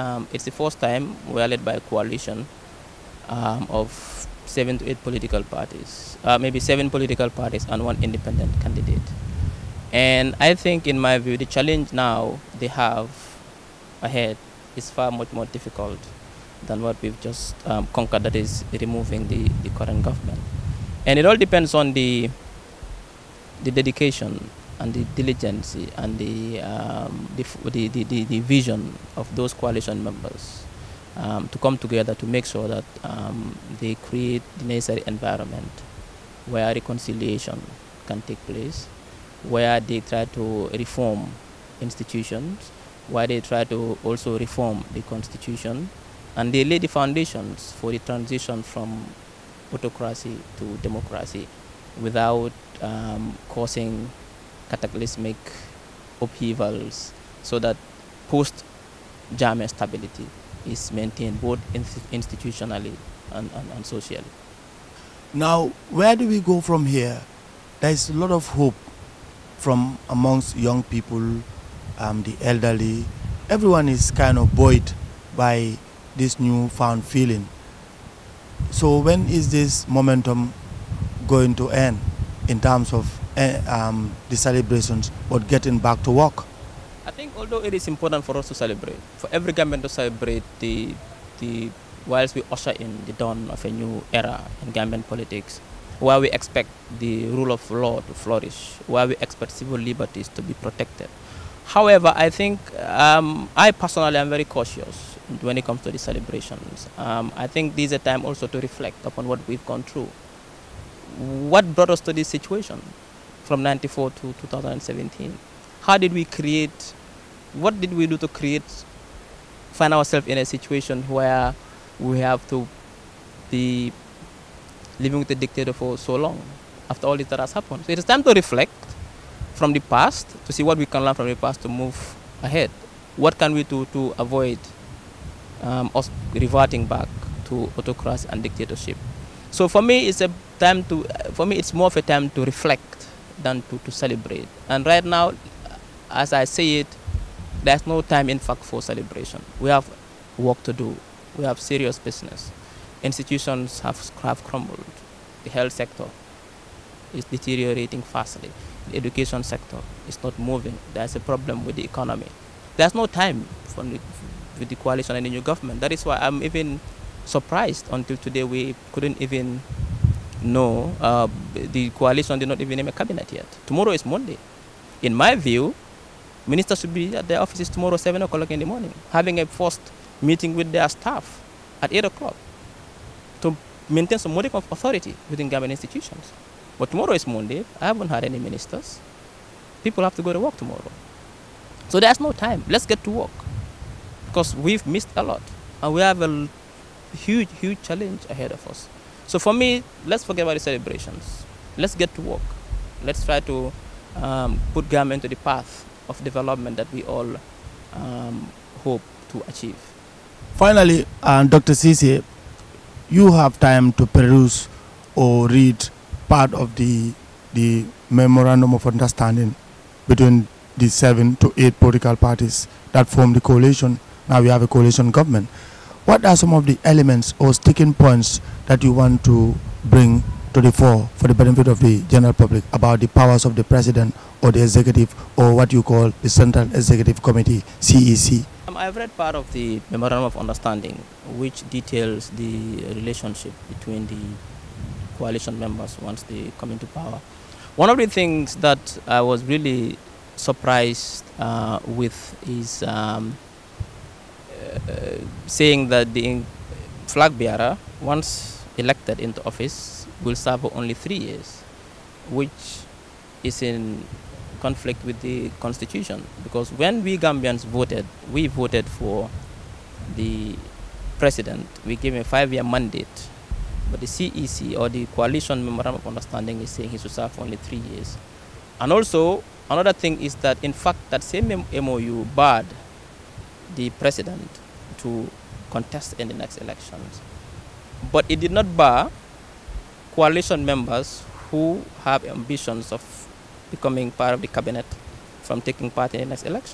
Um, it's the first time we are led by a coalition um, of seven to eight political parties, uh, maybe seven political parties and one independent candidate. And I think, in my view, the challenge now they have ahead is far much more difficult than what we've just um, conquered, that is removing the, the current government. And it all depends on the, the dedication and the diligence and the, um, the, the, the, the, vision of those coalition members um, to come together to make sure that um, they create the necessary environment where reconciliation can take place, where they try to reform institutions, where they try to also reform the constitution, and they lay the foundations for the transition from autocracy to democracy without um, causing cataclysmic upheavals so that post-Jammeh stability is maintained both institutionally and, and, and socially. Now, where do we go from here? There is a lot of hope from amongst young people, um, the elderly. Everyone is kind of buoyed by this newfound feeling. So when is this momentum going to end in terms of um, the celebrations but getting back to work? I think although it is important for us to celebrate, for every government to celebrate the, the whilst we usher in the dawn of a new era in Gambian politics, where we expect the rule of law to flourish, where we expect civil liberties to be protected. However, I think um, I personally am very cautious when it comes to the celebrations. Um, I think this is a time also to reflect upon what we've gone through. What brought us to this situation from 94 to 2017? How did we create, what did we do to create, find ourselves in a situation where we have to be living with a dictator for so long after all this that has happened? So it is time to reflect from the past to see what we can learn from the past to move ahead. What can we do to avoid um, us reverting back to autocracy and dictatorship? So for me, it's a time to. For me, it's more of a time to reflect than to, to celebrate. And right now, as I say it, there's no time, in fact, for celebration. We have work to do. We have serious business. Institutions have, have crumbled. The health sector is deteriorating fastly the education sector is not moving. There's a problem with the economy. There's no time for the, with the coalition and the new government. That is why I'm even surprised until today we couldn't even know uh, the coalition did not even name a cabinet yet. Tomorrow is Monday. In my view, ministers should be at their offices tomorrow 7 o'clock in the morning, having a first meeting with their staff at 8 o'clock to maintain some modicum of authority within government institutions. But tomorrow is Monday. I haven't had any ministers. People have to go to work tomorrow. So there's no time. Let's get to work. Because we've missed a lot. And we have a huge, huge challenge ahead of us. So for me, let's forget about the celebrations. Let's get to work. Let's try to um, put Ghana into the path of development that we all um, hope to achieve. Finally, uh, Dr. Ceesay, you have time to peruse or read part of the the memorandum of understanding between the seven to eight political parties that form the coalition. Now we have a coalition government. What are some of the elements or sticking points that you want to bring to the fore for the benefit of the general public about the powers of the president or the executive or what you call the Central Executive Committee, CEC? Um, I've read part of the memorandum of understanding which details the relationship between the coalition members once they come into power. One of the things that I was really surprised uh, with is um, saying that the flag bearer, once elected into office, will serve for only three years, which is in conflict with the constitution. Because when we Gambians voted, we voted for the president. We gave him a five-year mandate but the CEC or the Coalition Memorandum of Understanding is saying he should serve for only three years. And also, another thing is that in fact that same MOU barred the president to contest in the next elections. But it did not bar coalition members who have ambitions of becoming part of the cabinet from taking part in the next election.